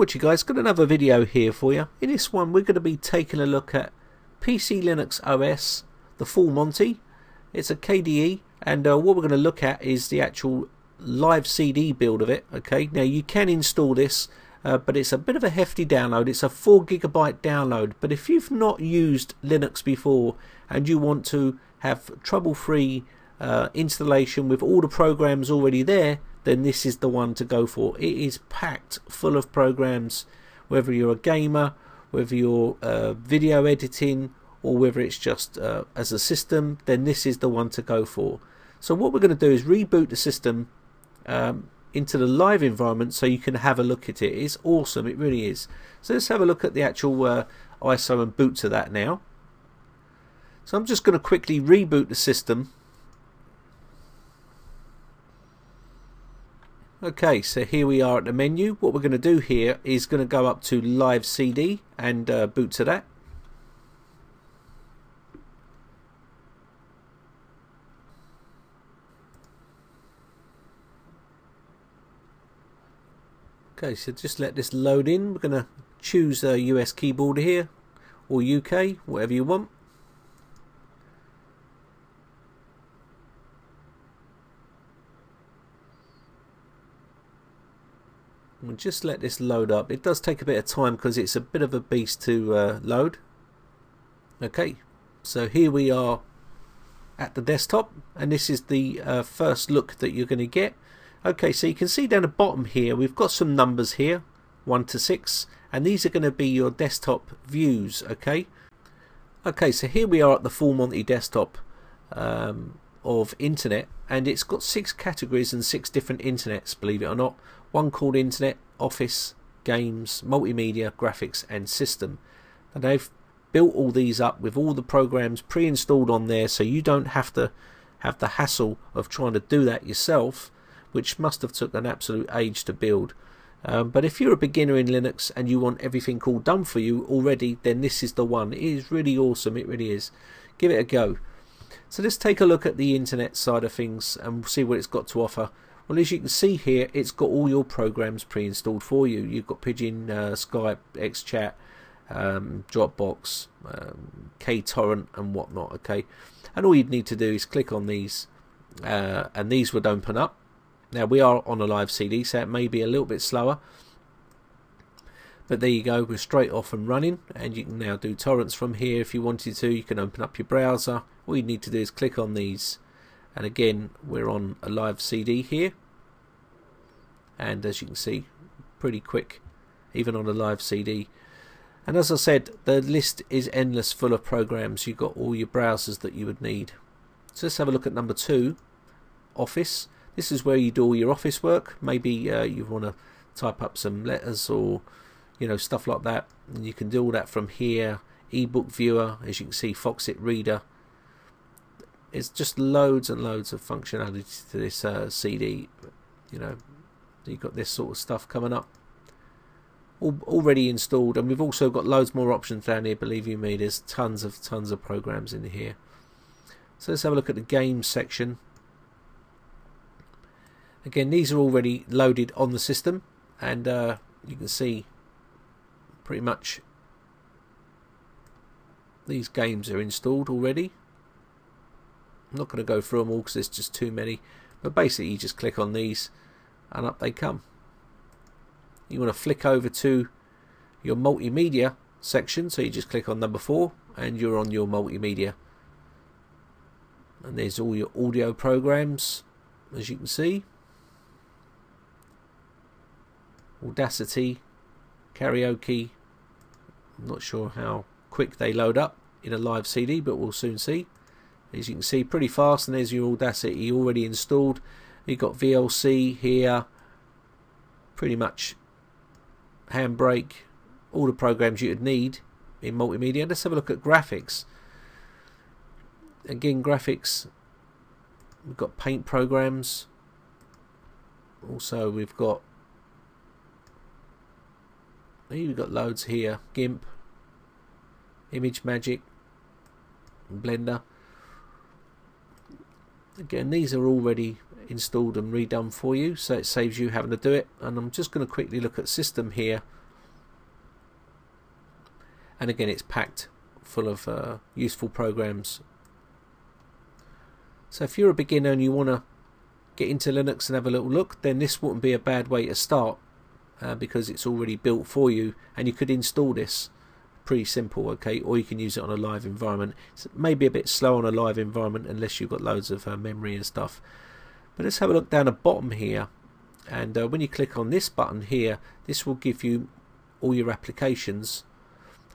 What you guys got another video here for you. In this one we're going to be taking a look at PC Linux OS, the full Monty. It's a KDE and uh, what we're going to look at is the actual live CD build of it. Okay, now you can install this uh, but it's a bit of a hefty download. It's a 4 gigabyte download but if you've not used Linux before and you want to have trouble free uh, installation with all the programs already there then this is the one to go for. It is packed full of programs, whether you're a gamer, whether you're uh, video editing, or whether it's just uh, as a system, then this is the one to go for. So what we're going to do is reboot the system um, into the live environment so you can have a look at it. It's awesome, it really is. So let's have a look at the actual uh, ISO and boot to that now. So I'm just going to quickly reboot the system Okay, so here we are at the menu. What we're going to do here is going to go up to Live CD and uh, boot to that. Okay, so just let this load in. We're going to choose a US keyboard here or UK, whatever you want. We'll just let this load up. It does take a bit of time because it's a bit of a beast to uh, load. Okay, so here we are at the desktop and this is the uh, first look that you're going to get. Okay, so you can see down the bottom here we've got some numbers here, 1 to 6, and these are going to be your desktop views, okay? Okay, so here we are at the full Monty desktop um, of internet and it's got six categories and six different internets, believe it or not one called Internet, Office, Games, Multimedia, Graphics and System. And they've built all these up with all the programs pre-installed on there so you don't have to have the hassle of trying to do that yourself which must have took an absolute age to build. Um, but if you're a beginner in Linux and you want everything all done for you already, then this is the one. It is really awesome, it really is. Give it a go. So let's take a look at the internet side of things and see what it's got to offer. Well, as you can see here, it's got all your programs pre-installed for you. You've got Pidgin, uh, Skype, XChat, um, Dropbox, um, KTorrent, and whatnot. Okay, and all you'd need to do is click on these, uh, and these would open up. Now we are on a live CD, so it may be a little bit slower. But there you go, we're straight off and running, and you can now do torrents from here if you wanted to. You can open up your browser. All you need to do is click on these and again we're on a live CD here. And as you can see pretty quick even on a live CD and as I said the list is endless full of programs. You've got all your browsers that you would need. So let's have a look at number two office. This is where you do all your office work. Maybe uh, you want to type up some letters or you know stuff like that. And you can do all that from here. Ebook viewer as you can see Foxit reader it's just loads and loads of functionality to this uh, CD. You know, you've got this sort of stuff coming up. Already installed, and we've also got loads more options down here. Believe you me, there's tons of tons of programs in here. So let's have a look at the games section. Again, these are already loaded on the system, and uh, you can see pretty much these games are installed already. I'm not going to go through them all because there's just too many. But basically you just click on these and up they come. You want to flick over to your multimedia section. So you just click on number four and you're on your multimedia. And there's all your audio programs as you can see. Audacity, karaoke. I'm not sure how quick they load up in a live CD, but we'll soon see as you can see pretty fast and there's your Audacity already installed. You've got VLC here. Pretty much handbrake all the programs you'd need in multimedia. Let's have a look at graphics. Again graphics we've got paint programs. Also we've got we've got loads here. GIMP ImageMagick Blender again these are already installed and redone for you so it saves you having to do it. And I'm just going to quickly look at system here. And again it's packed full of uh, useful programs. So if you're a beginner and you want to get into Linux and have a little look then this wouldn't be a bad way to start uh, because it's already built for you and you could install this pretty simple okay? Or you can use it on a live environment. It's maybe a bit slow on a live environment unless you've got loads of uh, memory and stuff. But let's have a look down the bottom here. And uh, when you click on this button here this will give you all your applications.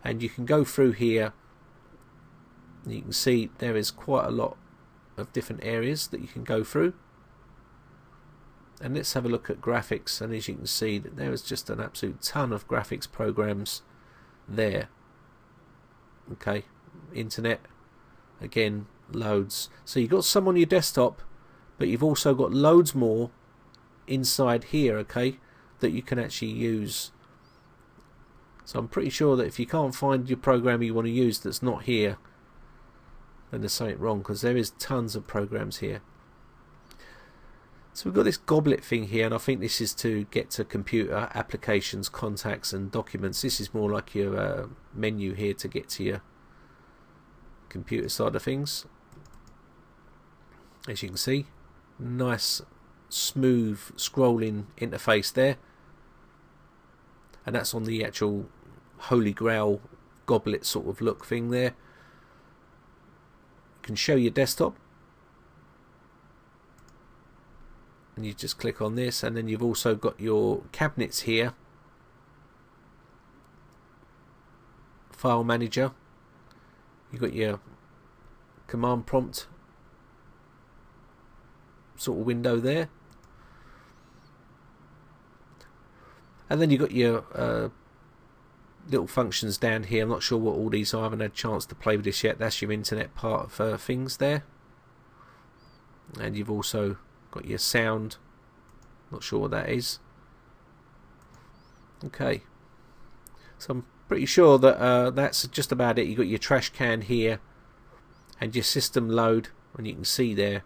And you can go through here. You can see there is quite a lot of different areas that you can go through. And let's have a look at graphics. And as you can see there is just an absolute ton of graphics programs there. Okay internet again loads. So you've got some on your desktop but you've also got loads more inside here okay that you can actually use. So I'm pretty sure that if you can't find your program you want to use that's not here then there's something wrong because there is tons of programs here so we've got this goblet thing here and I think this is to get to computer applications contacts and documents. This is more like your uh, menu here to get to your computer side of things. As you can see nice smooth scrolling interface there. And that's on the actual holy grail goblet sort of look thing there. You can show your desktop and you just click on this and then you've also got your cabinets here. File manager. You've got your command prompt sort of window there. And then you've got your uh, little functions down here. I'm not sure what all these are. I haven't had a chance to play with this yet. That's your internet part of uh, things there. And you've also got your sound. Not sure what that is. Okay. So I'm pretty sure that uh, that's just about it. You've got your trash can here and your system load and you can see there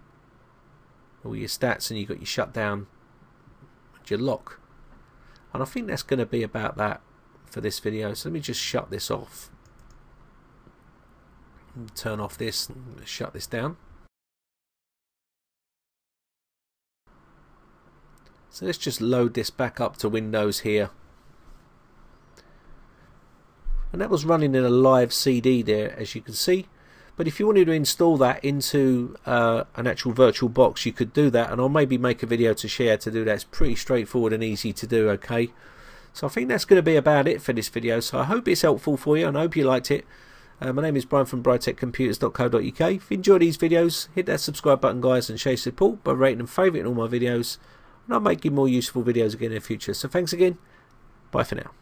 all your stats and you've got your shutdown and your lock. And I think that's going to be about that for this video. So let me just shut this off. Turn off this and shut this down so let's just load this back up to Windows here and that was running in a live CD there as you can see but if you wanted to install that into uh, an actual virtual box, you could do that. And I'll maybe make a video to share to do that. It's pretty straightforward and easy to do, okay? So I think that's going to be about it for this video. So I hope it's helpful for you and I hope you liked it. Uh, my name is Brian from briteccomputers.co.uk. If you enjoy these videos, hit that subscribe button, guys, and show support by rating and favouriting all my videos. And I'll make you more useful videos again in the future. So thanks again. Bye for now.